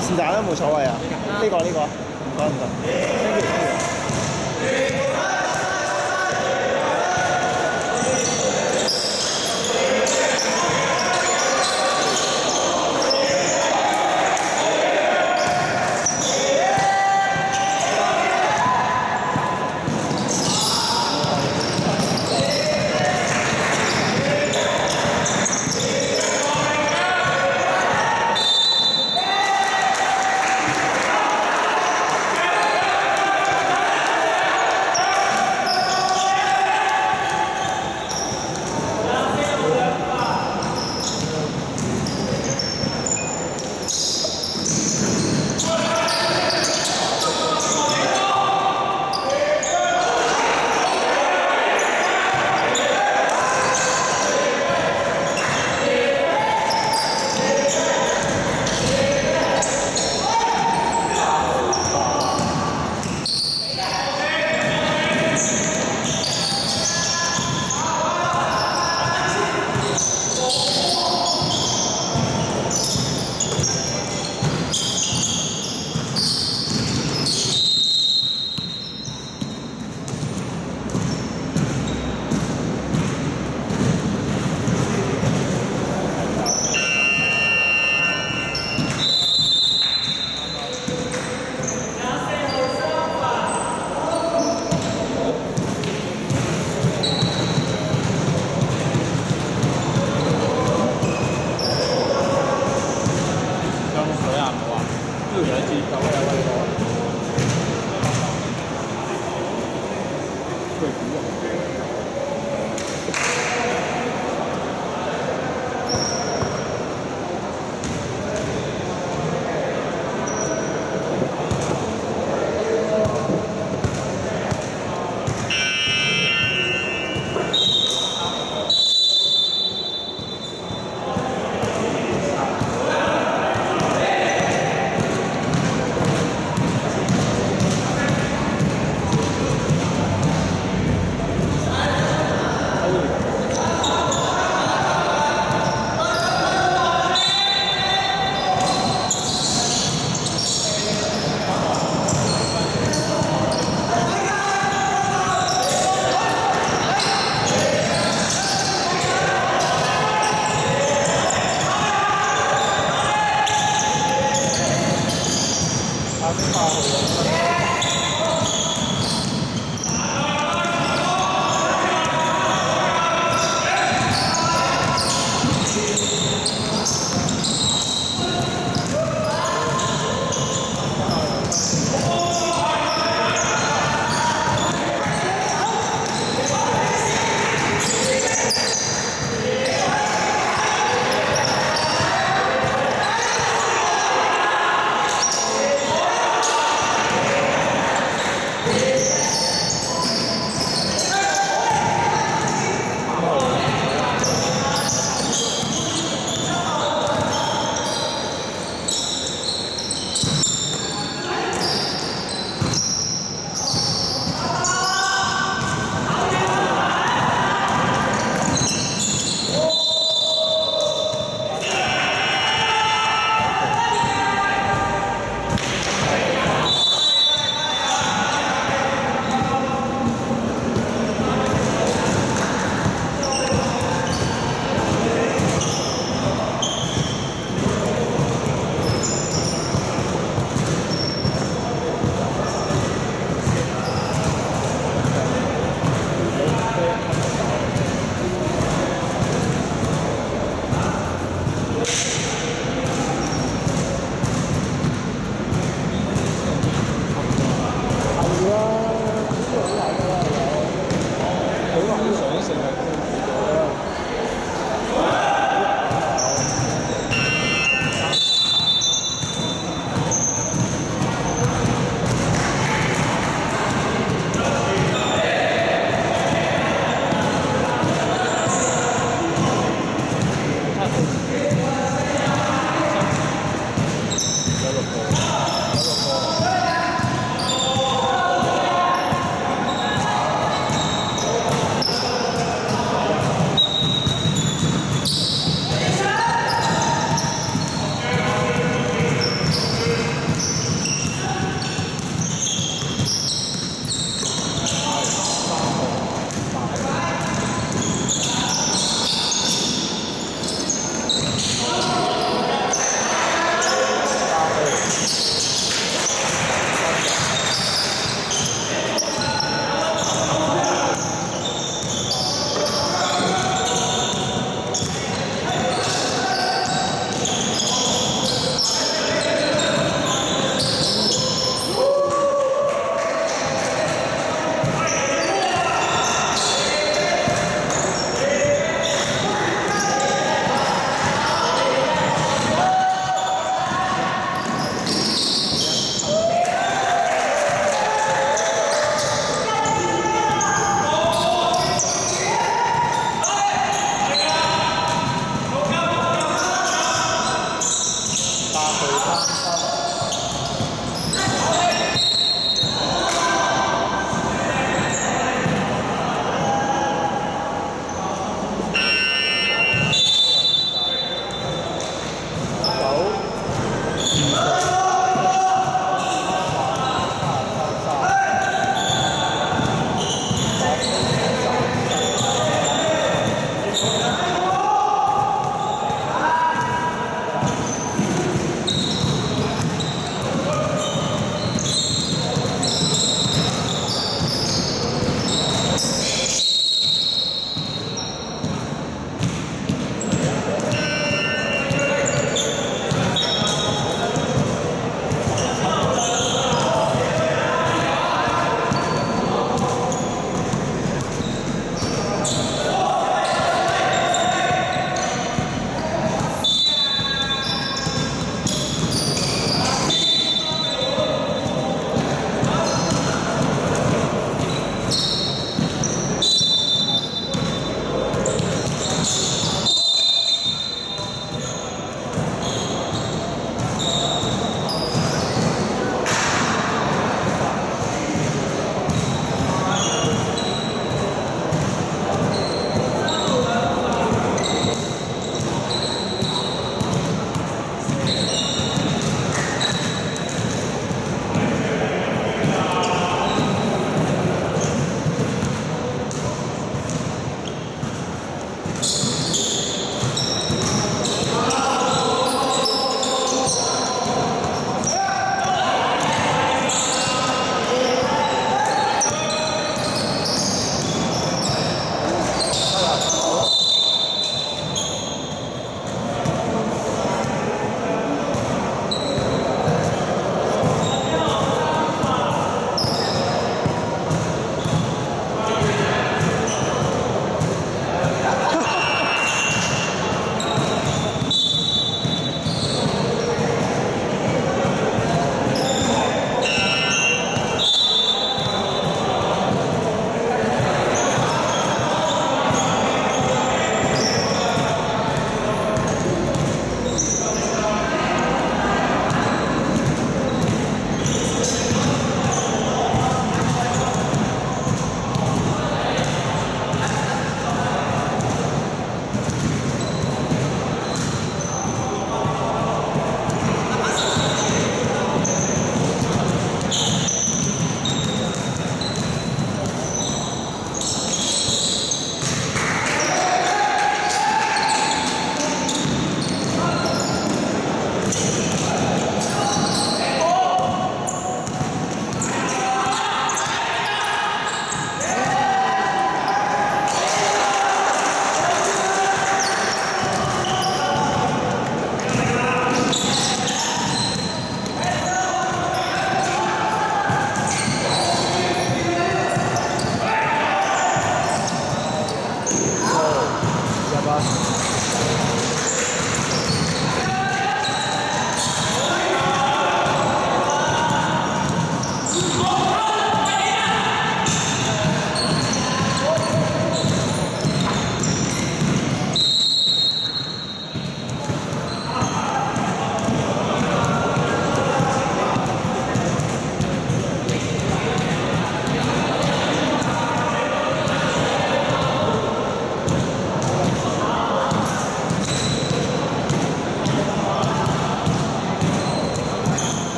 是但都冇所謂啊。呢個呢這個，唔該唔該。I like a lot.